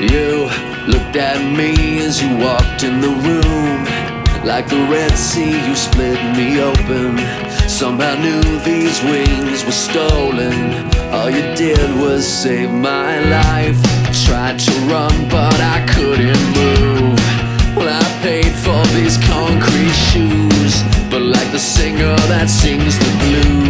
You looked at me as you walked in the room. Like the Red Sea, you split me open. Somehow knew these wings were stolen. All you did was save my life. Tried to run, but I couldn't move. Well, I paid for these concrete shoes. But like the singer that sings the blues,